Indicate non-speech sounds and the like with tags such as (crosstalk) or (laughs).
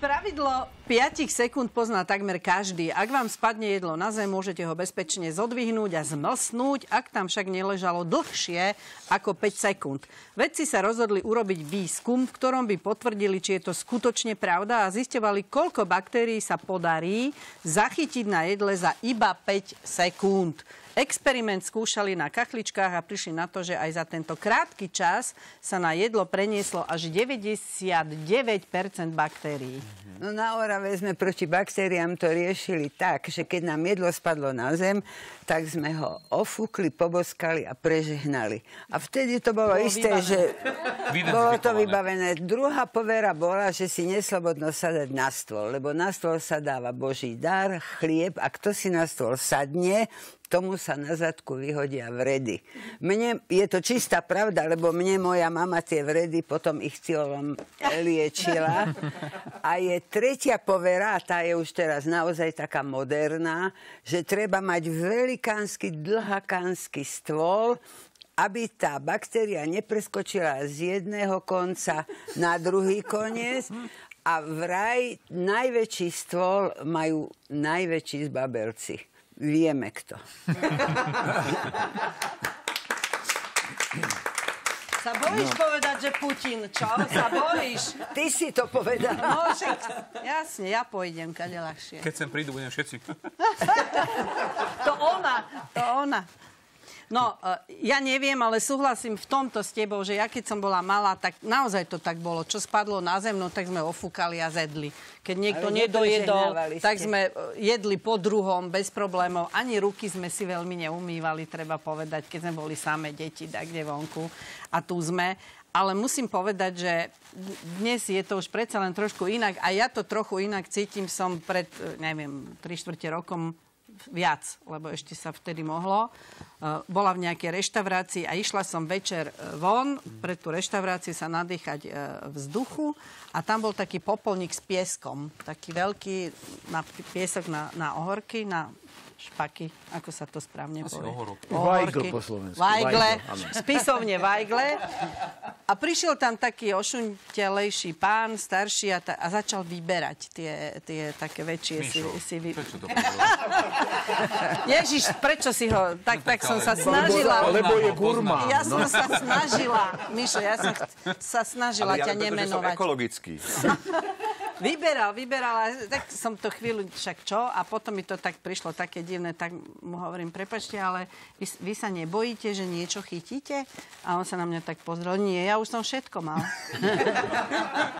But Pravidlo 5 sekúnd pozná takmer každý. Ak vám spadne jedlo na zem, môžete ho bezpečne zodvihnúť a zmlsnúť, ak tam však neležalo dlhšie ako 5 sekúnd. Vedci sa rozhodli urobiť výskum, v ktorom by potvrdili, či je to skutočne pravda a zistovali, koľko baktérií sa podarí zachytiť na jedle za iba 5 sekúnd. Experiment skúšali na kachličkách a prišli na to, že aj za tento krátky čas sa na jedlo prenieslo až 99% baktérií. No na Orave sme proti baktériám to riešili tak, že keď nám jedlo spadlo na zem, tak sme ho ofúkli, poboskali a prežehnali. A vtedy to bolo, bolo isté, vybavené. že bolo to vybavené. Druhá povera bola, že si neslobodno sadať na stôl, lebo na stôl sa dáva Boží dar, chlieb a kto si na stôl sadne, tomu sa na zadku vyhodia vredy. Mne je to čistá pravda, lebo mne moja mama tie vredy potom ich cieľom liečila. A je tretia povera, tá je už teraz naozaj taká moderná, že treba mať velikánsky, dlhakánsky stôl, aby tá baktéria nepreskočila z jedného konca na druhý koniec a vraj najväčší stôl majú najväčší zbabelci. Vieme kto. Sa bojíš no. povedať, že Putin, čo? Sa bojíš? Ty si to povedal. No, však, jasne, ja pôjdem, kade ľahšie. Keď sem prídu, budem všetci. to ona, to ona. No, e, ja neviem, ale súhlasím v tomto s tebou, že ja keď som bola malá, tak naozaj to tak bolo. Čo spadlo na zem, no tak sme ofúkali a zedli. Keď niekto nedojedol, tak sme e, jedli po druhom bez problémov. Ani ruky sme si veľmi neumývali, treba povedať, keď sme boli samé deti, tak kde vonku. A tu sme. Ale musím povedať, že dnes je to už predsa len trošku inak a ja to trochu inak cítim. Som pred, e, neviem, 3 čtvrte rokom viac, lebo ešte sa vtedy mohlo. E, bola v nejakej reštaurácii a išla som večer e, von pre tú reštauráciu sa nadýchať e, vzduchu a tam bol taký popolník s pieskom. Taký veľký na piesok na, na ohorky, na špaky, ako sa to správne Asi povie. Ohorok. Vajgl po slovensku. Vajgle, spisovne Vajgle. A prišiel tam taký ošuntelejší pán, starší a, ta, a začal vyberať tie, tie také väčšie. Si, si vy... Prečo to (laughs) Ježiš, prečo si ho... Tak, tak som sa snažila. Lebo je gurmán. Ja som sa snažila, Mišo, ja som sa snažila Ale ťa ja, nemenovať. som ekologický. (laughs) Vyberal, vyberal, tak som to chvíľu, však čo? A potom mi to tak prišlo také divné, tak mu hovorím, prepačte, ale vy, vy sa nebojíte, že niečo chytíte? A on sa na mňa tak pozrel, nie, ja už som všetko mal. (laughs)